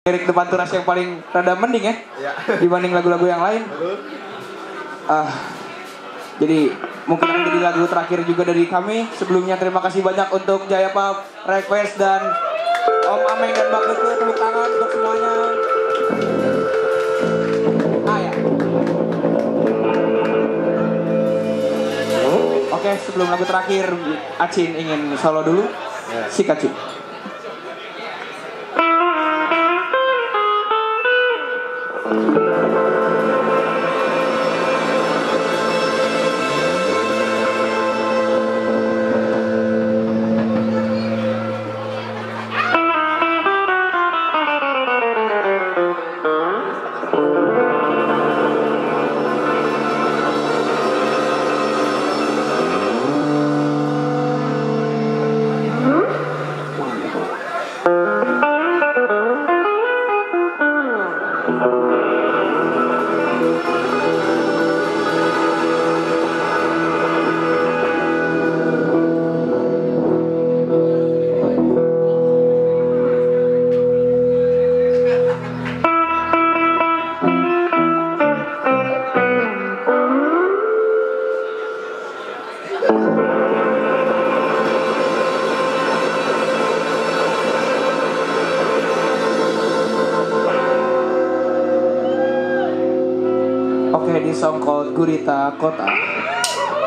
lirik depan tunas yang paling rada mending ya Iya. dibanding lagu-lagu yang lain. Ah, jadi mungkin akan jadi lagu terakhir juga dari kami. Sebelumnya terima kasih banyak untuk Jaya Pap, Request dan Om Ameng dan Mbak Keke. Tepuk tangan untuk semuanya. Ah ya. Oke, sebelum lagu terakhir, Acin ingin solo dulu. Sikat Cin. Called Gurita Kota.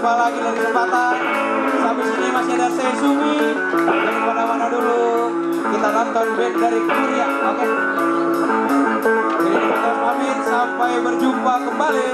Berjumpa lagi dari kesempatan. Sampai sini masih ada Sesumi. Jangan ke mana-mana dulu. Kita nonton band dari Korea. Oke. Jadi kita pamit. Sampai berjumpa kembali.